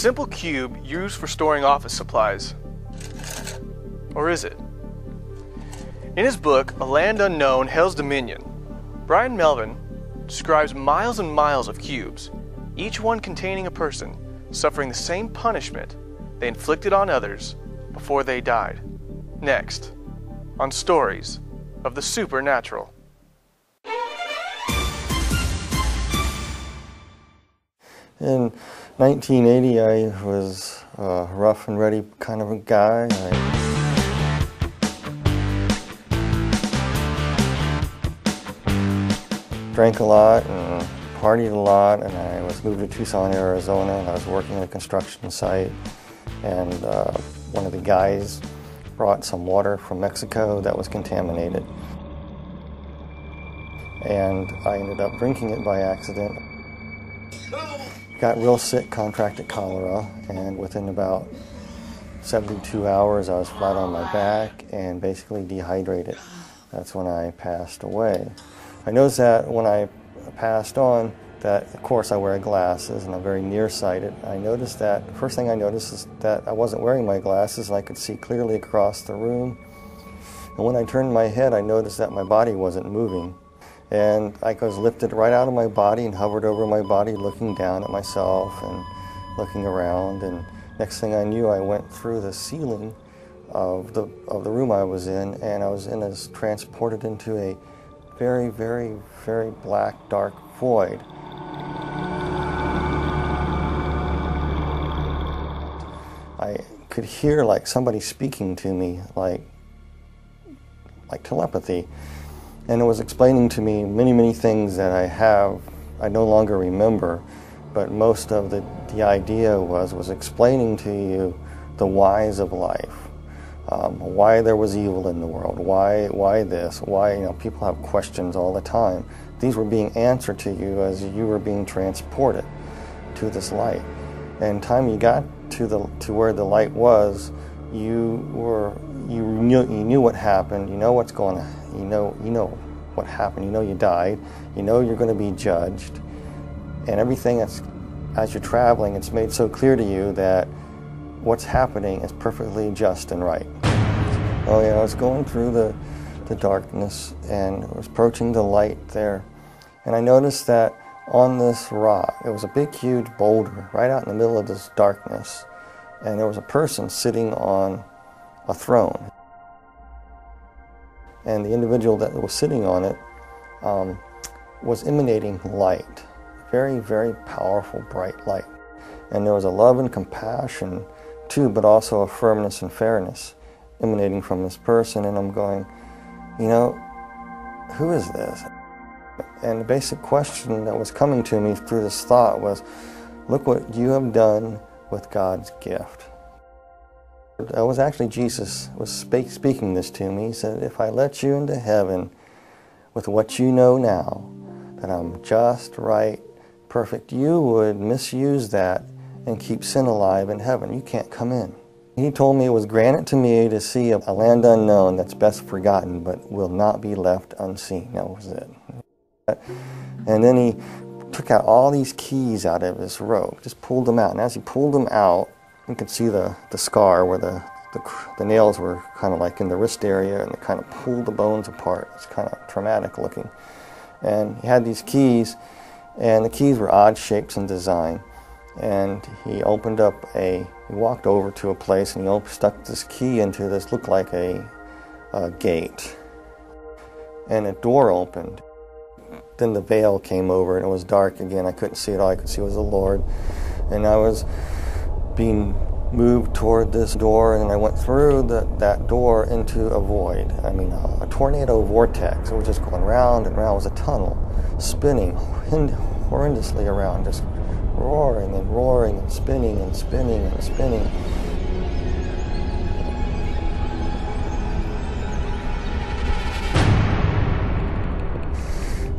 simple cube used for storing office supplies. Or is it? In his book, A Land Unknown Hell's Dominion, Brian Melvin describes miles and miles of cubes, each one containing a person suffering the same punishment they inflicted on others before they died. Next, on Stories of the Supernatural. In 1980, I was a rough and ready kind of a guy. I drank a lot and partied a lot, and I was moved to Tucson, Arizona, and I was working at a construction site. And uh, one of the guys brought some water from Mexico that was contaminated. And I ended up drinking it by accident. Got real sick, contracted cholera, and within about 72 hours, I was flat on my back and basically dehydrated. That's when I passed away. I noticed that when I passed on, that of course I wear glasses and I'm very nearsighted. I noticed that, first thing I noticed is that I wasn't wearing my glasses and I could see clearly across the room. And when I turned my head, I noticed that my body wasn't moving. And I was lifted right out of my body and hovered over my body, looking down at myself and looking around. And next thing I knew, I went through the ceiling of the, of the room I was in, and I was in as transported into a very, very, very black, dark void. I could hear like somebody speaking to me, like like telepathy, and it was explaining to me many, many things that I have I no longer remember, but most of the the idea was was explaining to you the whys of life, um, why there was evil in the world, why why this, why you know people have questions all the time. These were being answered to you as you were being transported to this light. And time you got to the to where the light was, you were you knew you knew what happened. You know what's going on. You know you know what happened. You know you died. You know you're going to be judged, and everything that's as you're traveling, it's made so clear to you that what's happening is perfectly just and right. Oh yeah, I was going through the the darkness and was approaching the light there, and I noticed that on this rock. It was a big, huge boulder right out in the middle of this darkness. And there was a person sitting on a throne. And the individual that was sitting on it um, was emanating light. Very, very powerful, bright light. And there was a love and compassion too, but also a firmness and fairness emanating from this person. And I'm going, you know, who is this? And the basic question that was coming to me through this thought was look what you have done with God's gift. It was actually Jesus was speak, speaking this to me. He said, If I let you into heaven with what you know now, that I'm just, right, perfect, you would misuse that and keep sin alive in heaven. You can't come in. He told me it was granted to me to see a, land unknown that's best forgotten, but will not be left unseen. That was it. And then he took out all these keys out of his robe, just pulled them out. And as he pulled them out, you can see the, the scar where the, the, the nails were kind of like in the wrist area and they kind of pulled the bones apart. It's kind of traumatic looking. And he had these keys, and the keys were odd shapes and design. And he opened up a, he walked over to a place and he stuck this key into this, looked like a, a gate. And a door opened. Then the veil came over and it was dark again. I couldn't see it. All I could see was the Lord. And I was being moved toward this door and I went through the, that door into a void. I mean, a, a tornado vortex. It was just going round and round. It was a tunnel, spinning horrendously around, just roaring and roaring and spinning and spinning and spinning.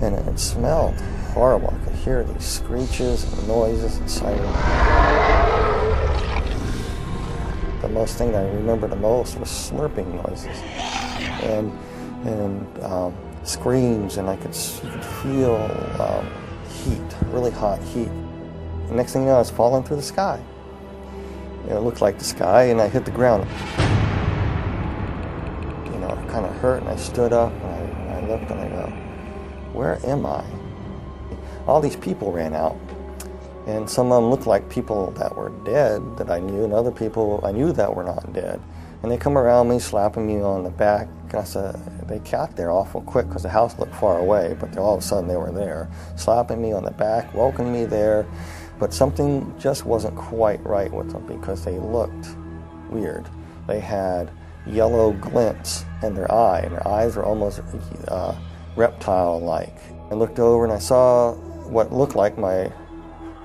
and it smelled horrible. I could hear these screeches and noises and sirens. Most thing I remember the most was slurping noises and and um, screams, and I could feel um, heat, really hot heat. The next thing you know, I was falling through the sky. it looked like the sky, and I hit the ground. You know, it kind of hurt, and I stood up, and I, and I looked, and I go, where am I? All these people ran out, and some of them looked like people that were dead that I knew, and other people I knew that were not dead. And they come around me, slapping me on the back. And I said, they got there awful quick because the house looked far away, but all of a sudden they were there, slapping me on the back, welcoming me there. But something just wasn't quite right with them because they looked weird. They had yellow glints in their eye, and their eyes were almost uh, reptile-like. I looked over and I saw what looked like my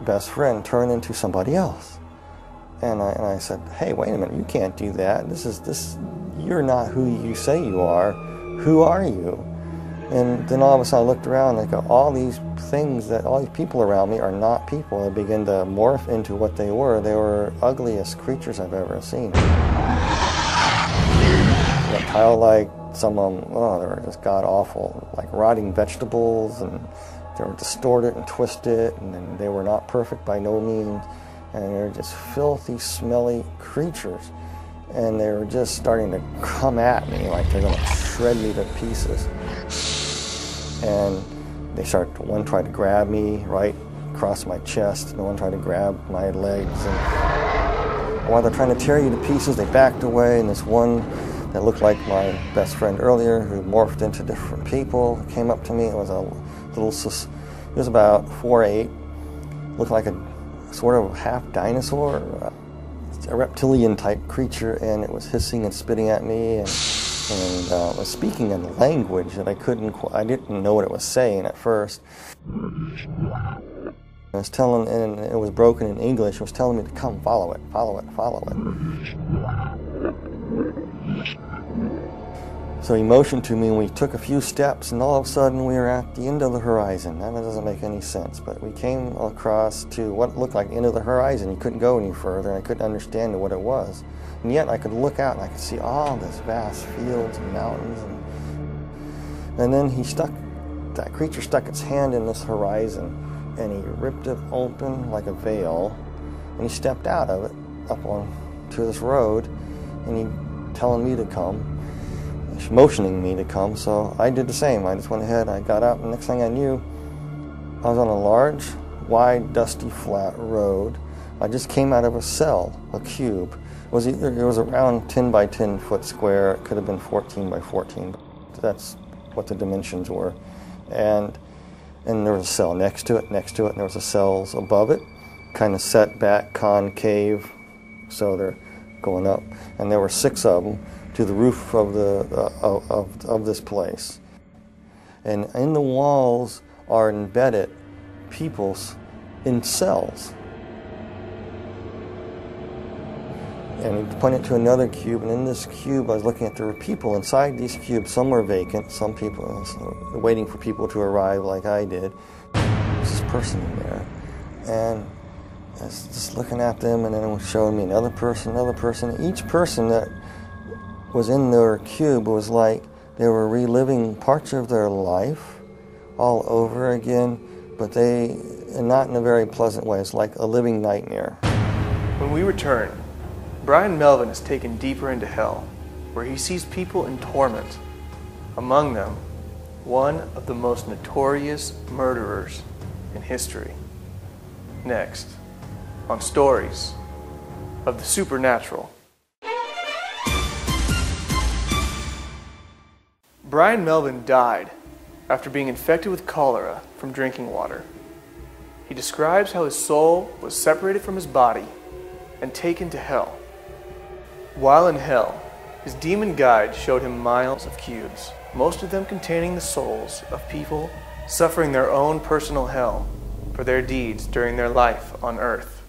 best friend turn into somebody else. And I, and I said, hey, wait a minute, you can't do that. This is this, you're not who you say you are. Who are you? And then all of a sudden I looked around and I go, all these things that, all these people around me are not people. They begin to morph into what they were. They were ugliest creatures I've ever seen. Reptile-like, some of them, oh, they were just god-awful, like rotting vegetables, and they were distorted and twisted, and they were not perfect by no means and they're just filthy, smelly creatures. And they were just starting to come at me like they're going to shred me to pieces. And they started, one tried to grab me right across my chest, and one tried to grab my legs. And while they're trying to tear you to pieces, they backed away, and this one that looked like my best friend earlier, who morphed into different people, came up to me. It was a little, it was about 4'8", looked like a sort of half dinosaur, a reptilian type creature, and it was hissing and spitting at me and, and uh, was speaking in a language that I couldn't, I didn't know what it was saying at first. I was telling, and it was broken in English, it was telling me to come follow it, follow it, follow it. So he motioned to me and we took a few steps and all of a sudden we were at the end of the horizon. That doesn't make any sense, but we came across to what looked like the end of the horizon. You couldn't go any further and I couldn't understand what it was. And yet I could look out and I could see all this vast fields and mountains. And, and then he stuck, that creature stuck its hand in this horizon and he ripped it open like a veil and he stepped out of it up on to this road and he telling me to come motioning me to come, so I did the same. I just went ahead, I got out, and next thing I knew, I was on a large, wide, dusty, flat road. I just came out of a cell, a cube. It was either it was around 10 by 10 foot square. It could have been 14 by 14. That's what the dimensions were, and and there was a cell next to it, next to it, and there was a cells above it, kind of set back, concave, so they're going up, and there were six of them to the roof of, the, uh, of, of this place. And in the walls are embedded peoples in cells. And he pointed to another cube, and in this cube, I was looking at there were people inside these cubes. Some were vacant, some people uh, waiting for people to arrive, like I did. There's this person in there, and I was just looking at them, and then it was showing me another person, another person. Each person that was in their cube was like they were reliving parts of their life all over again, but they, not in a very pleasant way. It's like a living nightmare. When we return, Brian Melvin is taken deeper into hell, where he sees people in torment. Among them, one of the most notorious murderers in history. Next, on Stories of the Supernatural. Brian Melvin died after being infected with cholera from drinking water. He describes how his soul was separated from his body and taken to hell. While in hell, his demon guide showed him miles of cubes, most of them containing the souls of people suffering their own personal hell for their deeds during their life on earth.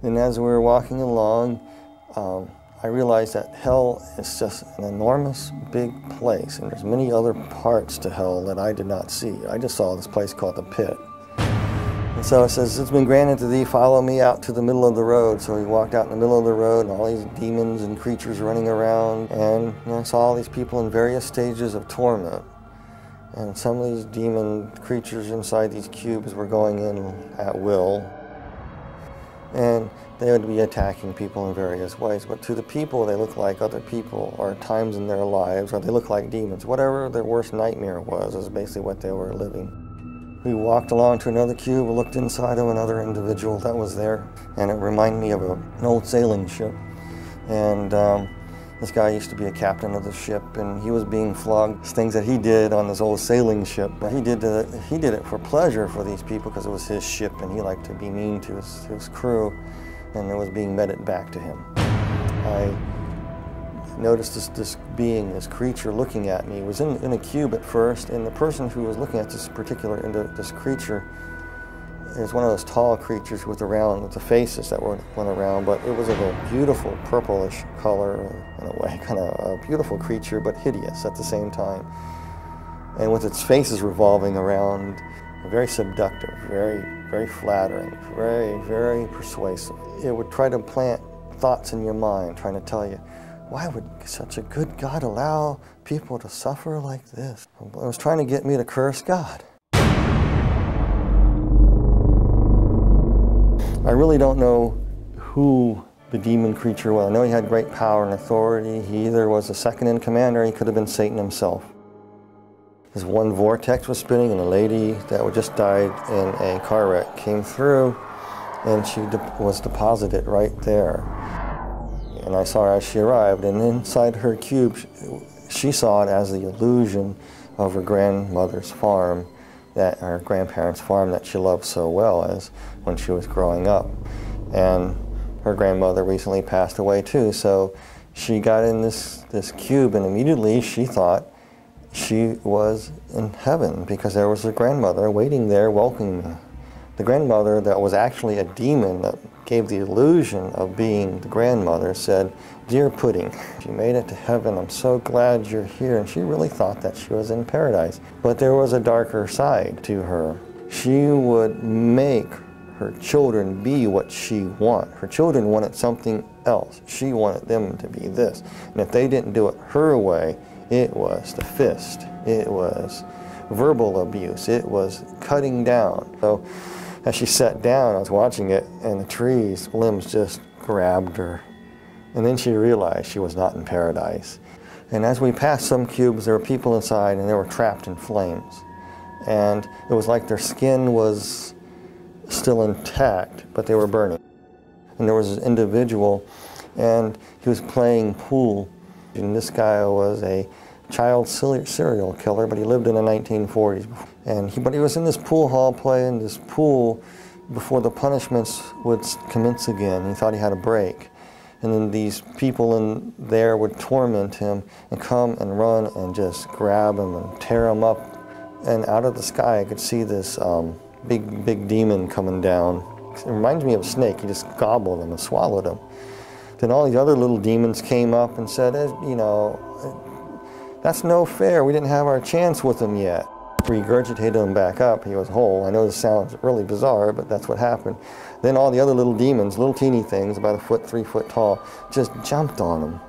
And as we were walking along, um, I realized that hell is just an enormous big place, and there's many other parts to hell that I did not see. I just saw this place called the pit. And so it says, It's been granted to thee, follow me out to the middle of the road. So he walked out in the middle of the road, and all these demons and creatures running around, and you know, I saw all these people in various stages of torment. And some of these demon creatures inside these cubes were going in at will. and they would be attacking people in various ways. But to the people, they look like other people, or times in their lives, or they look like demons. Whatever their worst nightmare was, is basically what they were living. We walked along to another cube, looked inside of another individual that was there, and it reminded me of an old sailing ship. And um, this guy used to be a captain of the ship, and he was being flogged. Things that he did on this old sailing ship, but he did uh, he did it for pleasure for these people because it was his ship, and he liked to be mean to his, his crew, and it was being meted back to him. I noticed this, this being, this creature looking at me. It was in, in a cube at first, and the person who was looking at this particular, this creature, was one of those tall creatures with around with the faces that went, went around, but it was of a beautiful purplish color in a way, kind of a beautiful creature, but hideous at the same time. And with its faces revolving around, very seductive, very, very flattering, very, very persuasive. It would try to plant thoughts in your mind, trying to tell you, why would such a good God allow people to suffer like this? It was trying to get me to curse God. I really don't know who the demon creature was. I know he had great power and authority. He either was a second in command or he could have been Satan himself. This one vortex was spinning and a lady that just died in a car wreck came through and she de was deposited right there. And I saw her as she arrived and inside her cube she saw it as the illusion of her grandmother's farm that her grandparents' farm that she loved so well as when she was growing up. And her grandmother recently passed away too, so she got in this, this cube and immediately she thought she was in heaven because there was a grandmother waiting there welcoming me. The grandmother that was actually a demon that gave the illusion of being the grandmother said, Dear Pudding, you made it to heaven. I'm so glad you're here. And she really thought that she was in paradise. But there was a darker side to her. She would make her children be what she wanted. Her children wanted something else. She wanted them to be this. And if they didn't do it her way, it was the fist. It was verbal abuse. It was cutting down. So as she sat down, I was watching it, and the trees, limbs just grabbed her. And then she realized she was not in paradise. And as we passed some cubes, there were people inside, and they were trapped in flames. And it was like their skin was still intact, but they were burning. And there was an individual, and he was playing pool. And this guy was a child serial killer, but he lived in the 1940s. And he, but he was in this pool hall playing this pool before the punishments would commence again. He thought he had a break. And then these people in there would torment him and come and run and just grab him and tear him up. And out of the sky, I could see this um, big, big demon coming down. It reminds me of a snake. He just gobbled him and swallowed him. Then all these other little demons came up and said, eh, you know, that's no fair. We didn't have our chance with him yet. Regurgitated him back up. He was whole. I know this sounds really bizarre, but that's what happened. Then all the other little demons, little teeny things, about a foot, three foot tall, just jumped on him.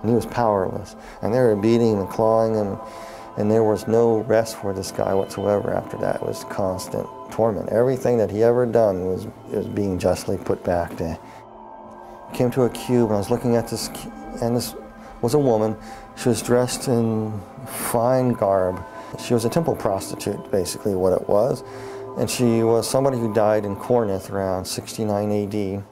And he was powerless. And they were beating him and clawing him. And there was no rest for this guy whatsoever after that. It was constant torment. Everything that he ever done was, was being justly put back to. Came to a cube and I was looking at this, and this was a woman. She was dressed in fine garb. She was a temple prostitute, basically what it was. And she was somebody who died in Corinth around 69 AD.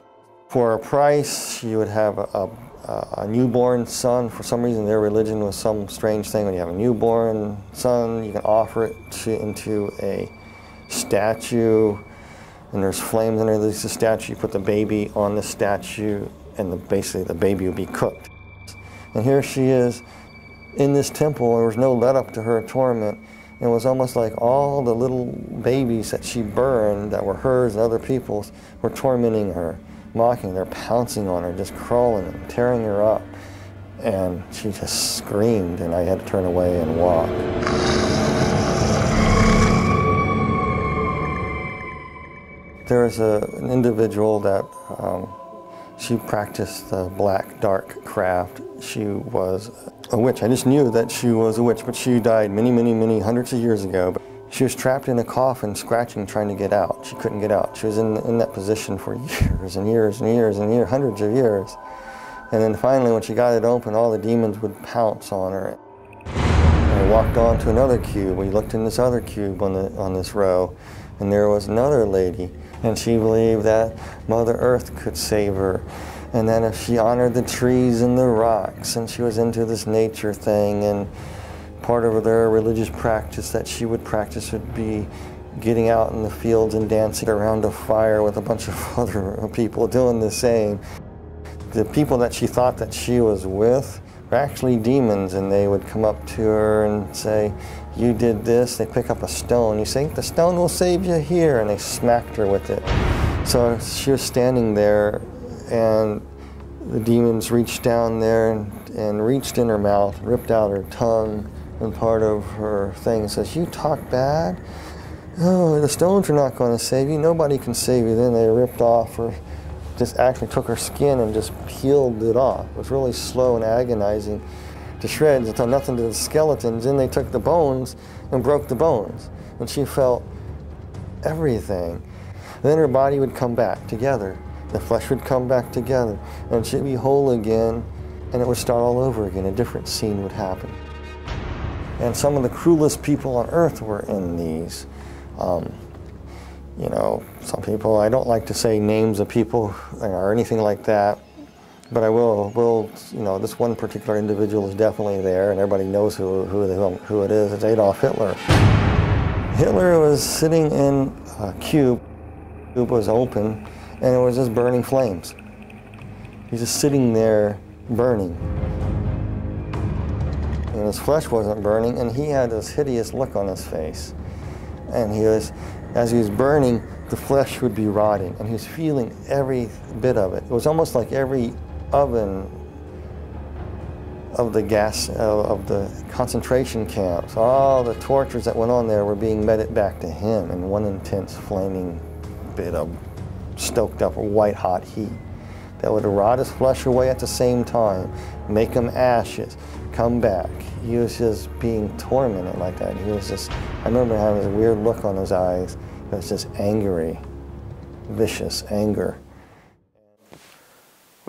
For a price, she would have a, a, a, newborn son. For some reason, their religion was some strange thing. When you have a newborn son, you can offer it to, into a statue, and there's flames underneath the statue. You put the baby on the statue, and the, basically the baby will be cooked. And here she is in this temple. There was no let up to her torment. It was almost like all the little babies that she burned that were hers and other people's were tormenting her, mocking her, pouncing on her, just crawling and tearing her up. And she just screamed, and I had to turn away and walk. There was a, an individual that um, she practiced the black dark craft. She was a witch. I just knew that she was a witch, but she died many, many, many hundreds of years ago. But she was trapped in a coffin, scratching, trying to get out. She couldn't get out. She was in, in that position for years and years and years and years, hundreds of years. And then finally, when she got it open, all the demons would pounce on her. And we walked on to another cube. We looked in this other cube on, the, on this row, and there was another lady. And she believed that Mother Earth could save her. And then if she honored the trees and the rocks, and she was into this nature thing, and part of their religious practice that she would practice would be getting out in the fields and dancing around a fire with a bunch of other people doing the same the people that she thought that she was with were actually demons and they would come up to her and say, you did this. They pick up a stone. You say, the stone will save you here. And they smacked her with it. So she was standing there and the demons reached down there and, and reached in her mouth, ripped out her tongue and part of her thing says, you talk bad? Oh, the stones are not going to save you. Nobody can save you. Then they ripped off her just actually took her skin and just peeled it off. It was really slow and agonizing to shreds until nothing to the skeletons. Then they took the bones and broke the bones. And she felt everything. Then her body would come back together. The flesh would come back together. And she'd be whole again. And it would start all over again. A different scene would happen. And some of the cruelest people on earth were in these. Um, you know, some people, I don't like to say names of people or anything like that, but I will, will, you know, this one particular individual is definitely there and everybody knows who, who, who it is. It's Adolf Hitler. Hitler was sitting in a cube, the cube was open, and it was just burning flames. He's just sitting there burning. And his flesh wasn't burning, and he had this hideous look on his face. And he was, as he was burning, the flesh would be rotting, and he was feeling every bit of it. It was almost like every oven of the gas, of the concentration camps, all the tortures that went on there were being meted back to him in one intense flaming bit of stoked up white hot heat that would rot his flesh away at the same time, make him ashes, come back. He was just being tormented like that. He was just, I remember having this weird look on his eyes. It was just angry, vicious anger.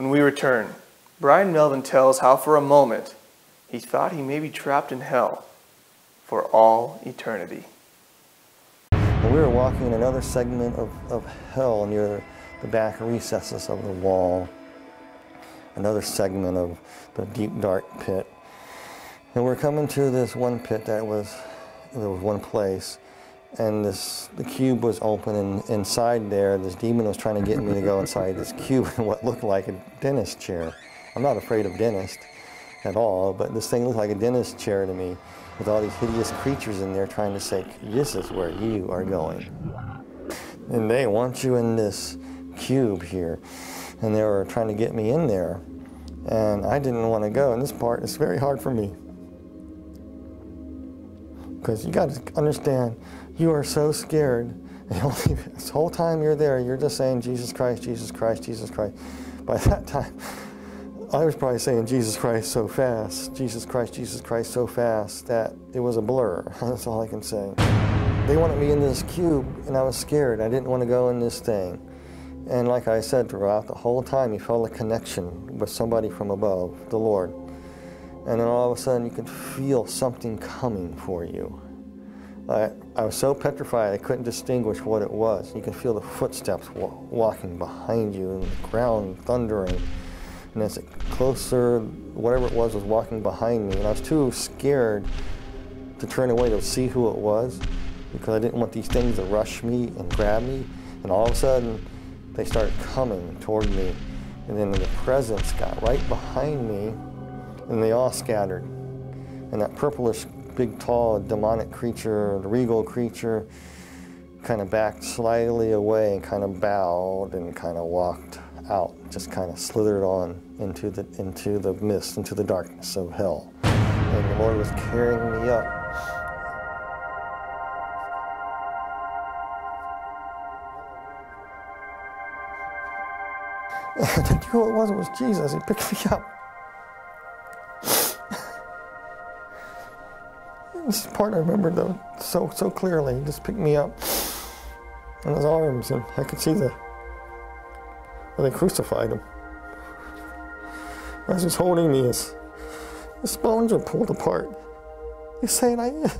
When we return, Brian Melvin tells how for a moment he thought he may be trapped in hell for all eternity. we were walking in another segment of, of hell near the back recesses of the wall, another segment of the deep dark pit. And we're coming to this one pit that was, there was one place, and this the cube was open, and inside there, this demon was trying to get me to go inside this cube in what looked like a dentist chair. I'm not afraid of dentists at all, but this thing looked like a dentist chair to me, with all these hideous creatures in there trying to say, this is where you are going. And they want you in this cube here. And they were trying to get me in there. And I didn't want to go. And this part is very hard for me. Because you got to understand, you are so scared. this whole time you're there, you're just saying, Jesus Christ, Jesus Christ, Jesus Christ. By that time, I was probably saying Jesus Christ so fast, Jesus Christ, Jesus Christ so fast that it was a blur. That's all I can say. They wanted me in this cube, and I was scared. I didn't want to go in this thing. And like I said, throughout the whole time, you felt a connection with somebody from above, the Lord. And then all of a sudden, you could feel something coming for you. I, I was so petrified, I couldn't distinguish what it was. You could feel the footsteps wa walking behind you and the ground thundering. And as it closer, whatever it was was walking behind me. And I was too scared to turn away to see who it was because I didn't want these things to rush me and grab me. And all of a sudden, they started coming toward me. And then the presence got right behind me and they all scattered. And that purplish, big, tall, demonic creature, regal creature, kind of backed slightly away and kind of bowed and kind of walked out, just kind of slithered on into the, into the mist, into the darkness of hell. And the Lord was carrying me up. I knew who it was, it was Jesus. He picked me up. This is part I remember though so so clearly. He just picked me up in his arms, and I could see the where they crucified him. As he's holding me, his, his bones are pulled apart. He's saying, "I, you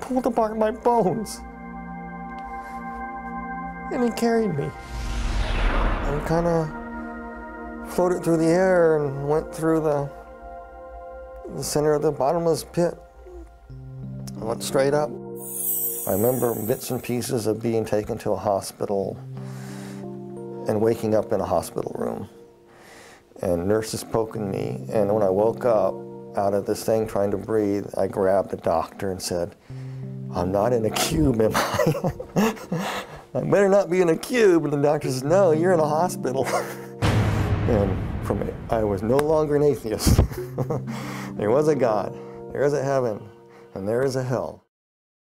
pulled apart my bones," and he carried me and kind of floated through the air and went through the the center of the bottomless pit. Went straight up. I remember bits and pieces of being taken to a hospital and waking up in a hospital room and nurses poking me. And when I woke up out of this thing trying to breathe, I grabbed the doctor and said, I'm not in a cube, am I? I better not be in a cube. And the doctor says, No, you're in a hospital. and from it, I was no longer an atheist. there was a God, there is a heaven, and there is a hell.